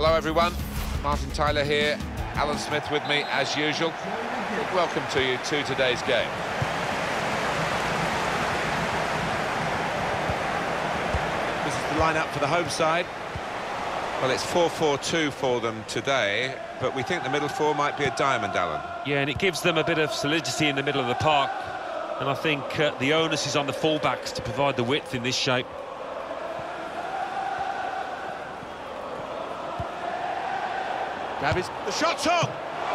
Hello, everyone. Martin Tyler here. Alan Smith with me, as usual. Big welcome to you to today's game. This is the lineup for the home side. Well, it's 4-4-2 for them today, but we think the middle four might be a diamond, Alan. Yeah, and it gives them a bit of solidity in the middle of the park. And I think uh, the onus is on the fullbacks to provide the width in this shape. Davies, the shot's on!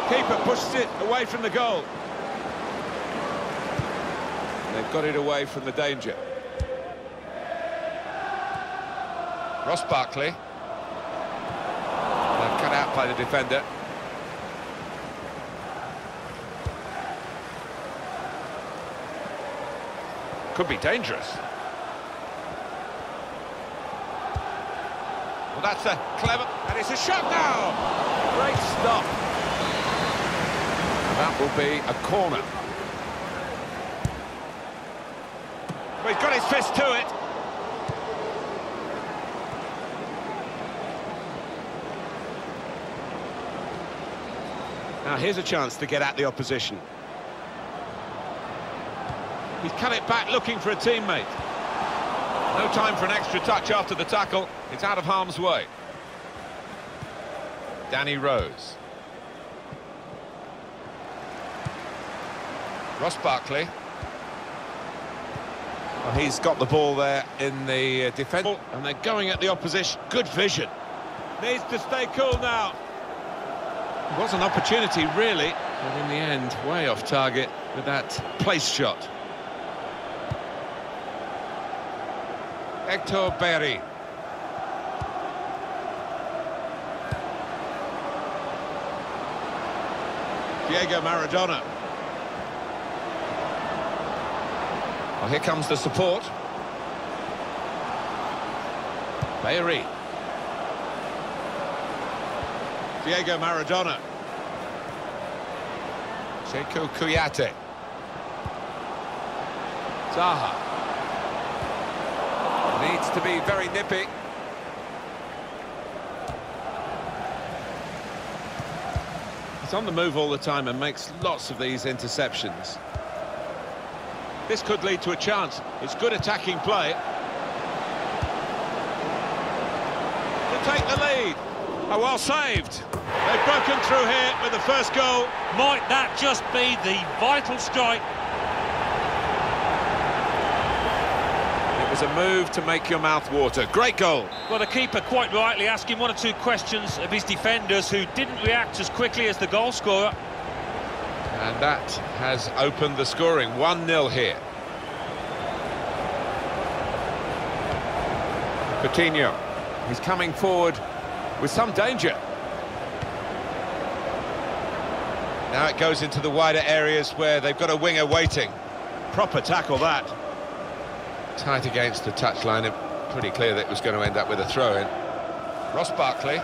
Keeper pushes it away from the goal. They've got it away from the danger. Ross Barkley. They're cut out by the defender. Could be dangerous. Well, that's a clever... And it's a shot now! Great stop. That will be a corner. Well, he's got his fist to it. Now here's a chance to get at the opposition. He's cut it back looking for a teammate. No time for an extra touch after the tackle. It's out of harm's way. Danny Rose. Ross Barkley. Well, he's got the ball there in the uh, defence. And they're going at the opposition. Good vision. Needs to stay cool now. It was an opportunity, really. But in the end, way off target with that place shot. Hector Berry. Diego Maradona. Well, here comes the support. Berry. Diego Maradona. Cheikhou Kouyaté. Zaha. Needs to be very nippy. He's on the move all the time and makes lots of these interceptions. This could lead to a chance. It's good attacking play. To take the lead. Oh, well saved. They've broken through here with the first goal. Might that just be the vital strike? It was a move to make your mouth water. Great goal. Well, the keeper quite rightly asking one or two questions of his defenders who didn't react as quickly as the goal scorer. And that has opened the scoring. 1-0 here. Coutinho. He's coming forward with some danger. Now it goes into the wider areas where they've got a winger waiting. Proper tackle that. Tight against the touchline. and Pretty clear that it was going to end up with a throw-in. Ross Barkley.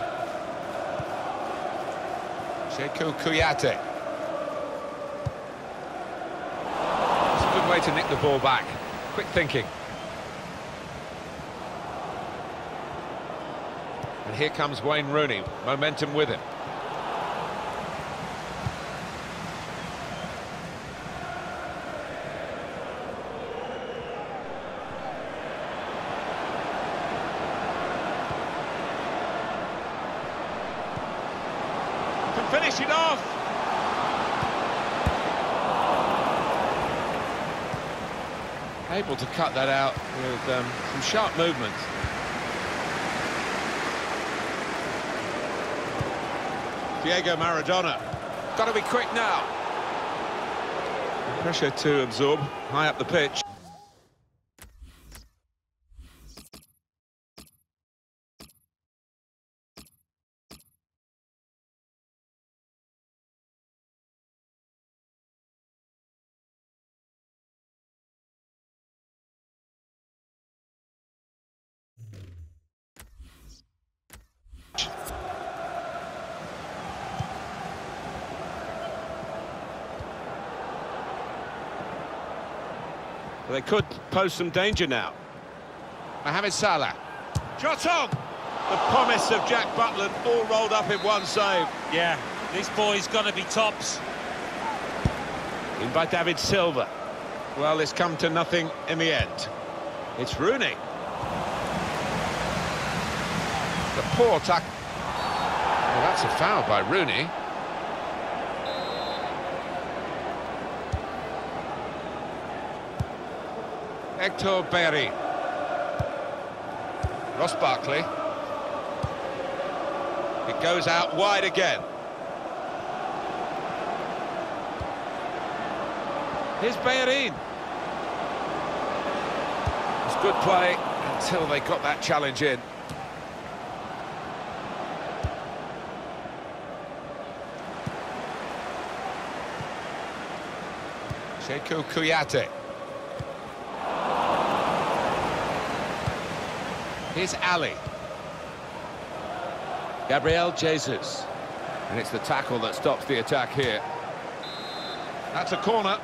Cheikhou Kouyaté. It's a good way to nick the ball back. Quick thinking. And here comes Wayne Rooney. Momentum with him. Can finish it off. Able to cut that out with um, some sharp movements. Diego Maradona. Got to be quick now. Pressure to absorb, high up the pitch. They could pose some danger now. Mohamed Salah. Shot on! The promise of Jack Butland all rolled up in one save. Yeah, this boy's got to be tops. In by David Silva. Well, it's come to nothing in the end. It's Rooney. The poor tack. Well, that's a foul by Rooney. Hector Berry. Ross Barkley. It goes out wide again. Here's Bellerin. It's good play until they got that challenge in. Cheikhou Kouyaté. Here's Alli. Gabriel Jesus. And it's the tackle that stops the attack here. That's a corner.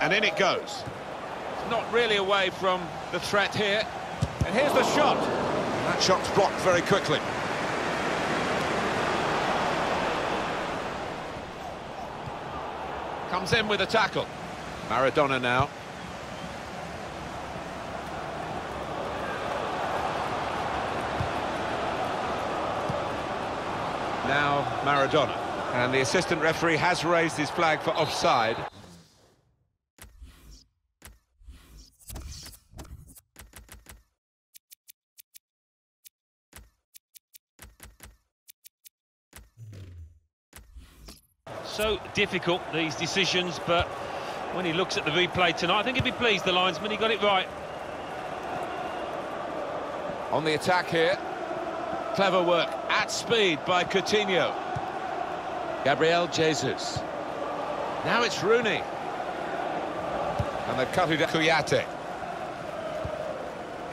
And in it goes. It's not really away from the threat here. And here's the shot. That shot's blocked very quickly. Comes in with a tackle. Maradona now. Now Maradona. And the assistant referee has raised his flag for offside. So difficult, these decisions, but when he looks at the replay tonight, I think he'd be pleased, the linesman, he got it right. On the attack here. Clever work at speed by Coutinho. Gabriel Jesus. Now it's Rooney. And they've cut it Kouyaté.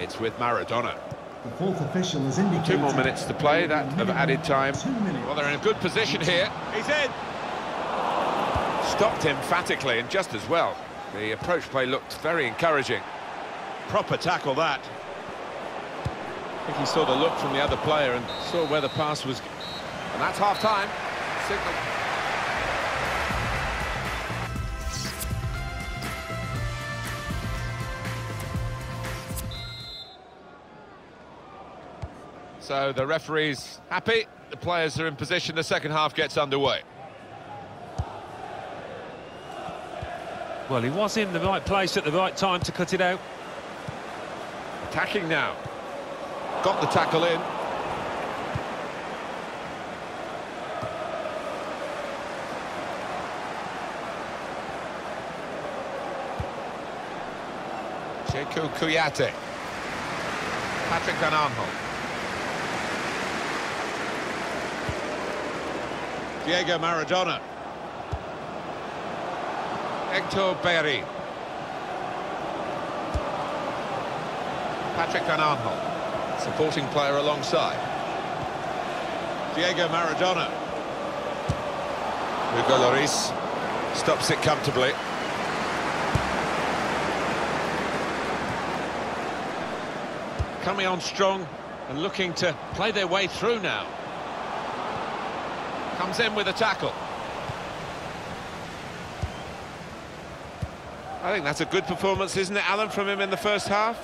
It's with Maradona. The fourth official has indicated... Two more minutes to play, that have added time. Well, they're in a good position here. He's in. Stopped emphatically and just as well. The approach play looked very encouraging. Proper tackle that. I think he saw the look from the other player and saw where the pass was. And that's half-time. Signal. So the referee's happy, the players are in position, the second half gets underway. Well, he was in the right place at the right time to cut it out. Attacking now. Got the tackle in. Cheikhou Kouyaté. Patrick Van Aanholt. Diego Maradona. Hector Berry. Patrick Van Aanholt. Supporting player alongside. Diego Maradona. Hugo Lloris stops it comfortably. Coming on strong and looking to play their way through now. Comes in with a tackle. I think that's a good performance, isn't it, Alan, from him in the first half?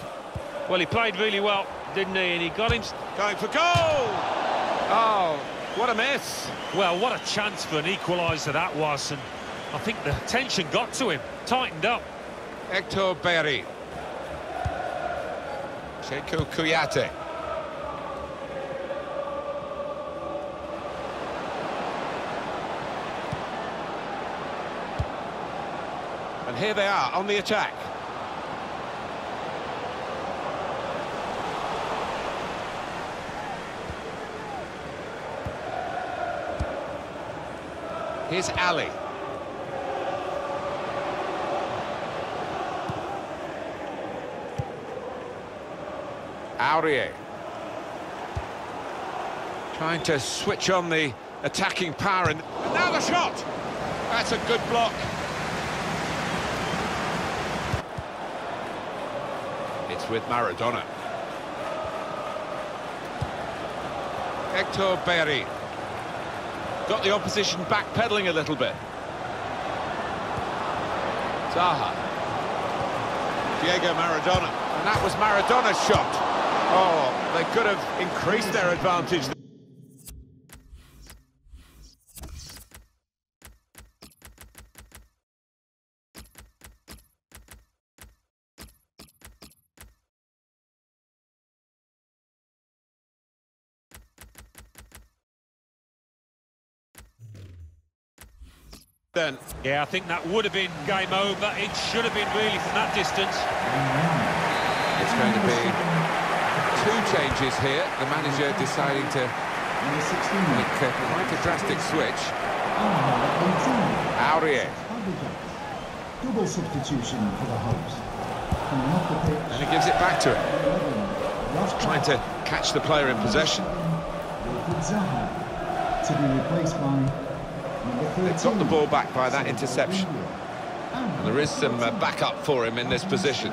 Well, he played really well, didn't he? And he got him... Going for goal! Oh, what a miss. Well, what a chance for an equaliser that was. And I think the tension got to him, tightened up. Hector Berry. Cheikhou Kouyaté. And here they are on the attack. Here's Alli. Aurier. Trying to switch on the attacking power and, and now the shot! That's a good block. It's with Maradona. Hector Bellerin. Got the opposition backpedaling a little bit. Zaha. Diego Maradona. And that was Maradona's shot. Oh, they could have increased their advantage. Then Yeah, I think that would have been game over. It should have been really from that distance. It's going to be two changes here. The manager deciding to make uh, quite a drastic switch. And number 18. Aurier. Double substitution for the host. Coming off the pitch. And he gives it back to him. 11. Trying to catch the player in possession. To be replaced by number 13. got the ball back by that interception. And There is some uh, backup for him in this position.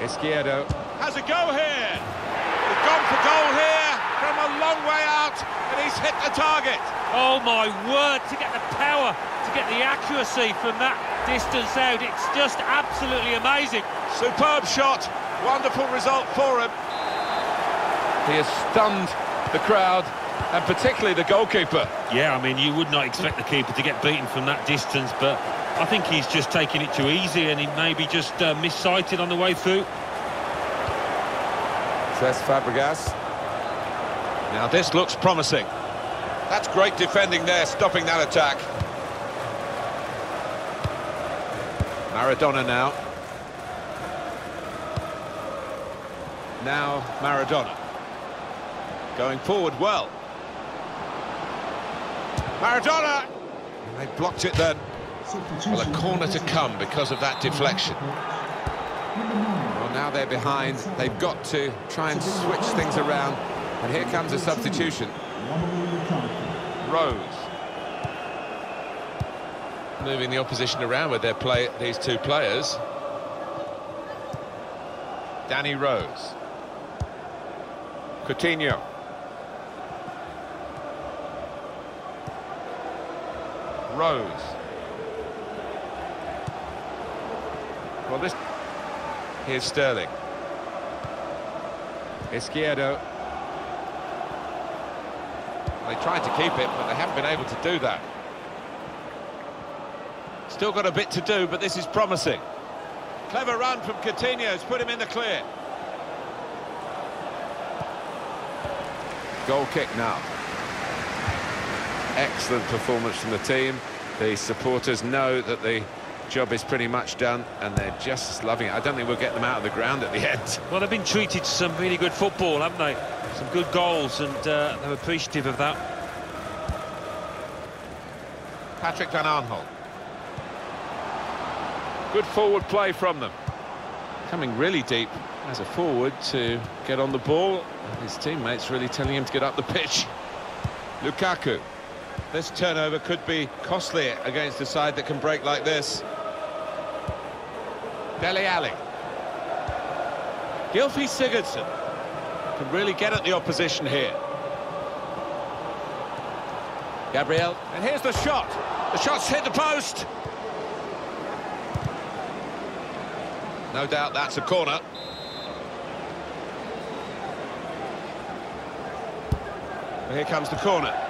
Izquierdo. Has a go here. He's gone for goal here from a long way out, and he's hit the target. Oh my word, to get the power, to get the accuracy from that distance out, it's just absolutely amazing. Superb shot. Wonderful result for him. He has stunned the crowd and particularly the goalkeeper. Yeah, I mean, you would not expect the keeper to get beaten from that distance, but I think he's just taking it too easy and he maybe just uh, missighted on the way through. Cesc Fabregas. Now this looks promising. That's great defending there, stopping that attack. Maradona now. Now Maradona. Going forward well. Maradona! And they blocked it then. Substitution Well, a corner to come because of that deflection. Well, now they're behind. They've got to try and switch things around. And here comes a substitution. Rose. Moving the opposition around with their play, these two players. Danny Rose. Coutinho. Rose. Well, this... Here's Sterling. Izquierdo. They tried to keep it, but they haven't been able to do that. Still got a bit to do, but this is promising. Clever run from Coutinho's put him in the clear. Goal kick now. Excellent performance from the team. The supporters know that the job is pretty much done, and they're just loving it. I don't think we'll get them out of the ground at the end. Well, they've been treated to some really good football, haven't they? Some good goals, and uh, they're appreciative of that. Patrick Van Aanholt. Good forward play from them. Coming really deep as a forward to get on the ball. His teammates really telling him to get up the pitch. Lukaku. This turnover could be costly against a side that can break like this. Dele Alli. Gylfi Sigurdsson can really get at the opposition here. Gabriel. And here's the shot. The shot's hit the post. No doubt that's a corner. Here comes the corner.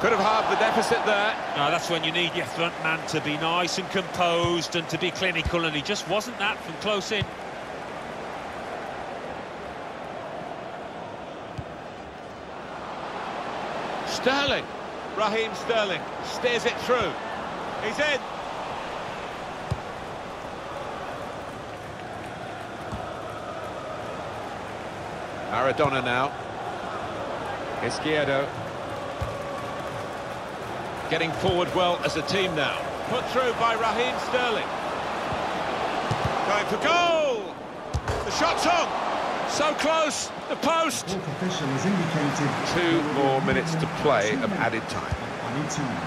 Could have halved the deficit there. No, that's when you need your front man to be nice and composed and to be clinical, and he just wasn't that from close in. Sterling. Raheem Sterling steers it through. He's in. Maradona now. Izquierdo. Getting forward well as a team now. Put through by Raheem Sterling. Going for goal! The shot's on! So close! The post! Fourth official has indicated... Two more minutes to play of added time. Added time.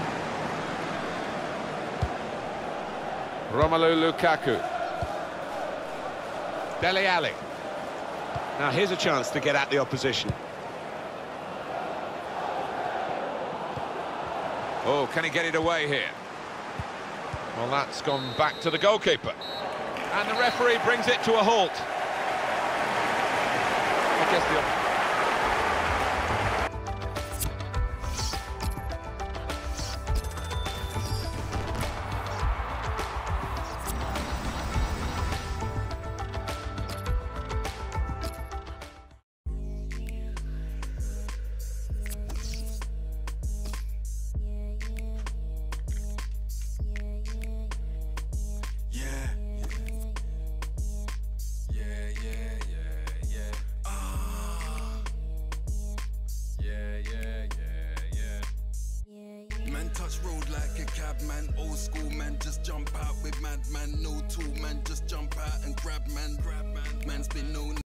Romelu Lukaku. Dele Alli. Now here's a chance to get at the opposition. Oh, can he get it away here? Well, that's gone back to the goalkeeper. And the referee brings it to a halt. No tool man, grab man. Man's been known